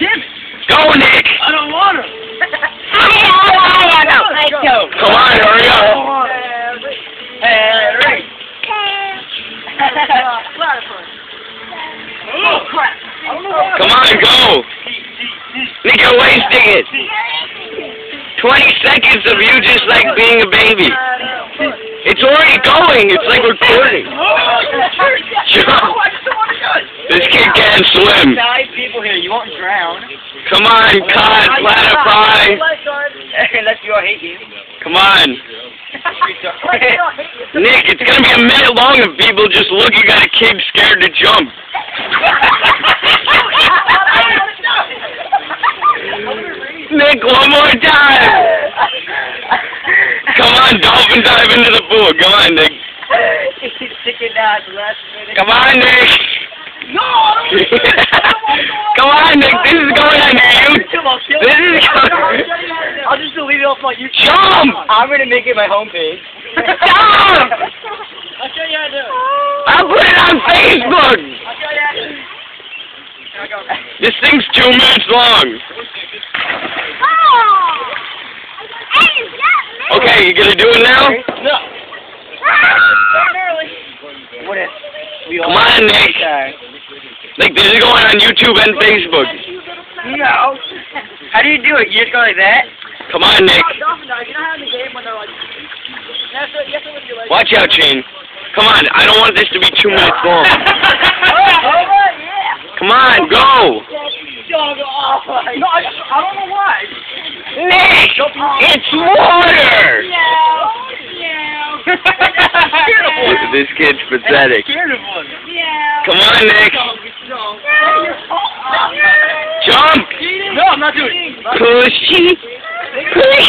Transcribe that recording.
Damn it. Go, Nick! I don't want to. Come on, hurry up! Harry. oh, crap. I don't. Come on, go! Nick, you're wasting it! 20 seconds of you just like being a baby. It's already going. It's like recording. This kid can't swim. Five people here. You won't drown. Come on, Cod, platypi. Unless you all hate you. Come on. Nick, it's gonna be a minute long of people just looking at a kid scared to jump. Nick, one more time. Come on, dolphin dive into the pool. Come on, Nick. He's sticking out the last minute. Come on, Nick. No, I don't wanna do it. I don't wanna do it. Come on, Nick. This is going on YouTube. YouTube, I'll kill This you. is going. I'll just delete it off my YouTube. Jump! I'm gonna make it my homepage. Jump! I'll show you how to do it. I'll put it on Facebook. I'll show you how to do it. Here I go. This thing's two minutes long. Okay, you gonna do it now? No. What if we all Come on, Nick. Okay. Like this is going on YouTube and Facebook. No. How do you do it? You just go like that? Come on, Nick. Watch out, Shane. Come on, I don't want this to be two minutes long. Come on, go. No, I, I don't know why. Nick, it's water. this kid's pathetic. scared of one. Come on, Nick. Jump. No, I'm not doing it. Pushy. Pushy.